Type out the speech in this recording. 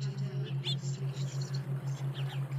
Today, the